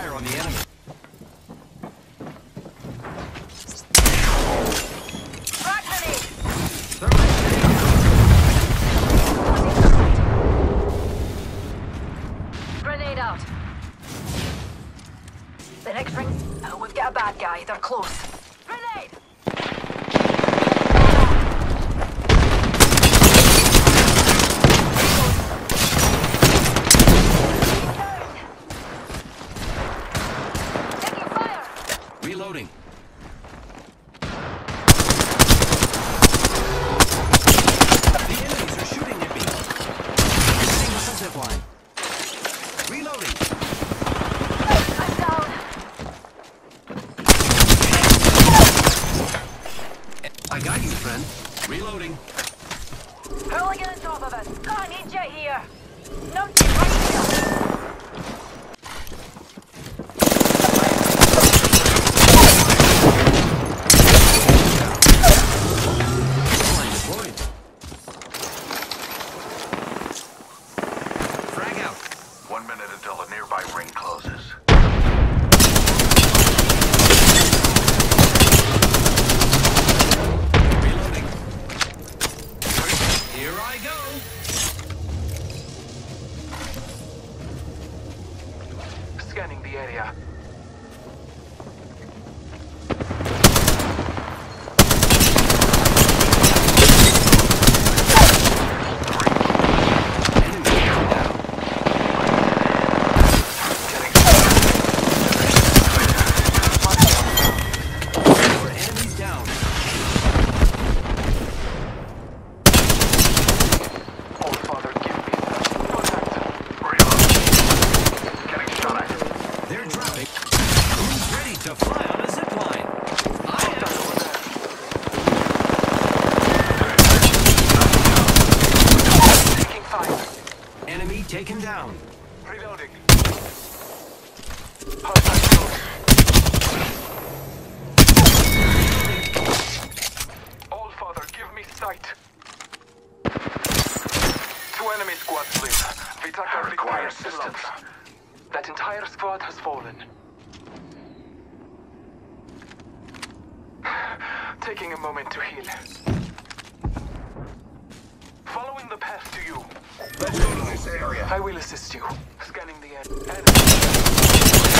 fire on the enemy. Grenade out. The next ring. Oh, we've got a bad guy. They're close. Grenade! Taking fire! Reloading. The enemies are shooting at me. Hitting the zip line. Reloading. I'm down. I got you, friend. Reloading. Hooligan on top of us. Need you here. Numpty right here. Scanning the area. Enemy down. Four enemies down. Oh, Father, give me that. Reload. Getting shot at. They're dropping. Who's ready to fly on a zip? I am. Taking fire. Enemy taken down. Reloading. All Father, give me sight. Two enemy squads lead. Vitaka requires assistance. That entire squad has fallen. Taking a moment to heal. Following the path to you. Let's go to this area. I will assist you. Scanning the en-